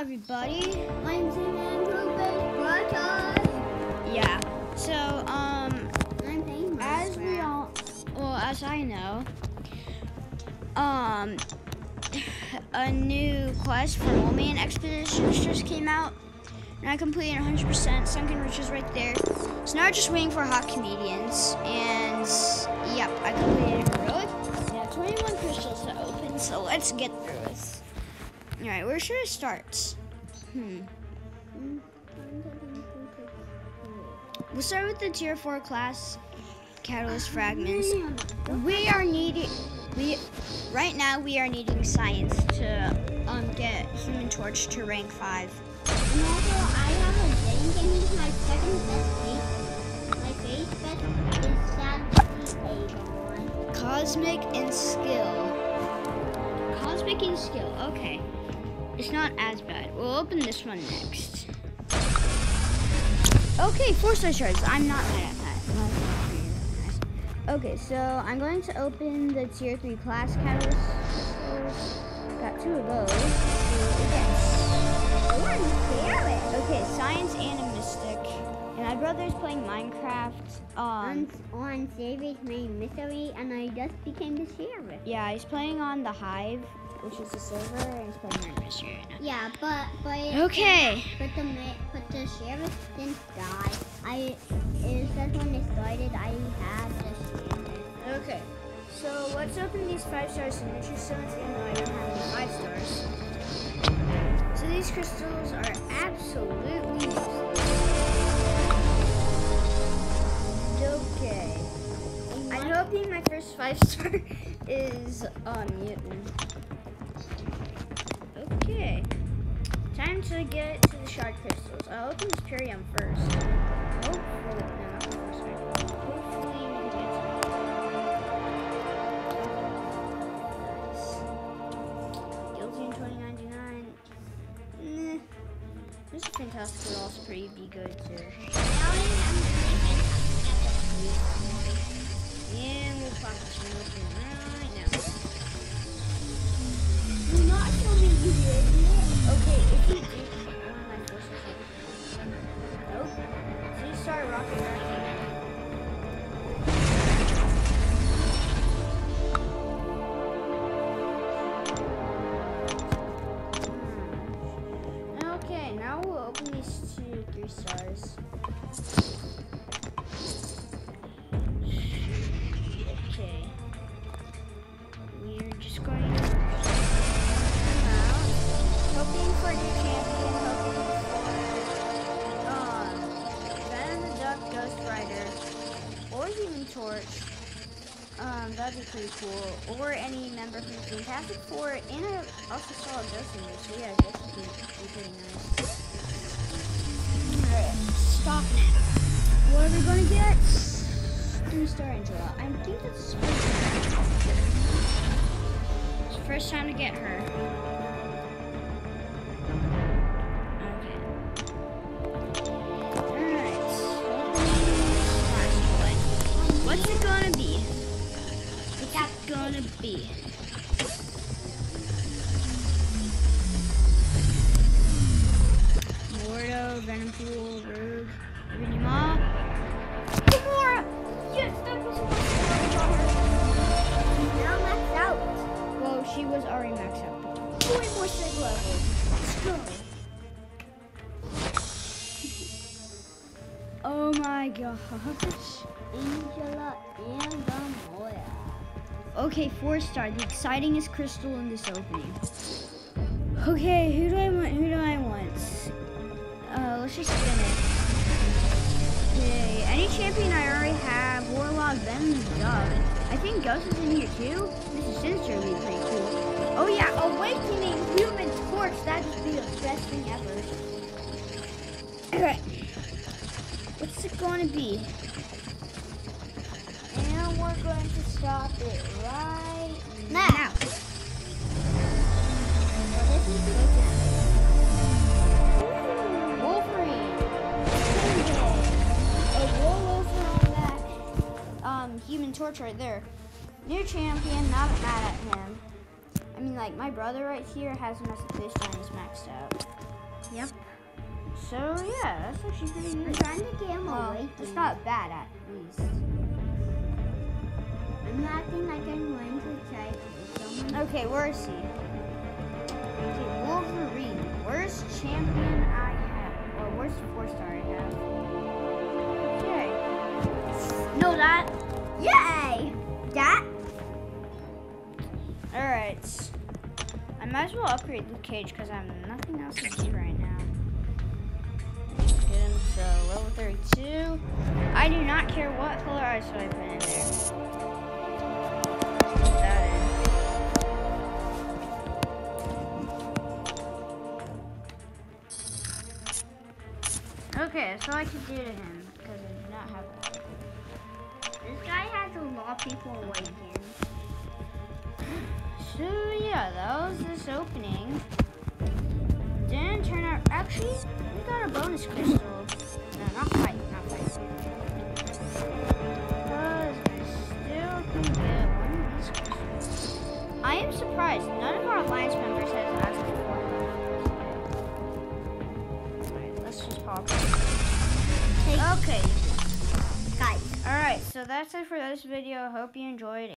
everybody. I'm Simon Rupert Broadcast. Yeah. So, um, as we all, well, as I know, um, a new quest for Woolman Expeditions just came out. And I completed 100%. Sunken Riches right there. So now I'm just waiting for hot comedians. And, yep, I completed heroic. Yeah, 21 crystals to open, so let's get through this. Alright, where should I start? Hmm. We'll start with the tier 4 class catalyst fragments. We are needing we right now we are needing science to um get human torch to rank 5. And also, I have a game game. My second best face. My face best is sadly Avon. Cosmic and skill. Cosmic and skill. Okay. It's not as bad. We'll open this one next. Okay, four star shards. I'm not mad at that. Okay, so I'm going to open the tier three class catalyst. Got two of those. Okay, science and a mystic. And my brother's playing Minecraft. Um, On, on Savage main mystery, and I just became the sheriff. yeah, he's playing on the Hive, which is the server, and he's playing Murder Mystery right now. Yeah, but but Okay. But the but the sheriff didn't die. I it says when it started I had the sheriff. Okay. So let's open these five star signature stones, even though I don't have any five stars. So these crystals are absolutely five star is um mutant. Okay. Time to get to the shard crystals. I'll open this Purium first. Hopefully, no, not first. Hopefully we can get some. Nice. Guilty in 2099. Nah. This is fantastic, but also pretty be good too. And stars. Okay. We're just going to come out. Hoping for new champion, hoping for um, Venom the Duck, Ghost Rider, or Human Torch. Um, that'd be pretty cool. Or any member from the Fantastic Four, and I also saw a Ghost in there, so yeah, Ghost would be pretty nice. Stop now. What are we gonna get? Three Star Angela. I think that's it's the first time to get her. Okay. Alright. What's it gonna be? What's it gonna be? Oh my gosh. Angela and Gamora. Okay, four star. The excitingest crystal in this opening. Okay, who do I want? Who do I want? Uh, let's just spin it. Okay, any champion I already have. Warlock, Venom, Dove. I think Ghost is in here too. Mister Sinister would be pretty cool. Oh yeah, Awakening Human Torch. That'd be the best thing ever. Alright. What's it going to be? And we're going to stop it right Now. now. Well, this is the Wolverine. A rollover on that um, human torch right there. New champion, not mad at him. I mean, like my brother right here has enough fish and he's maxed out. Yep. So yeah, that's actually pretty I'm good. trying to get him Well, awake. it's not bad at least. I'm acting like I'm going to try to. Okay, where is he? Okay, Wolverine. Where's champion I have? Or where's four star I have? Okay. No, that. Yay! That. Alright. I might as well upgrade Luke Cage because I have nothing else to do right now. Get him to level 32. I do not care what color ice I put in there. Okay, that's all I can do to him because I do not have. This guy has a lot of people awakened. So yeah, that was this opening. Didn't turn out. Actually, we got a bonus crystal. No, not quite, not quite. Because I still can get one of these crystals. I am surprised none of our alliance members has asked for one. Alright, let's just pop. Okay. guys. Alright, so that's it for this video. Hope you enjoyed.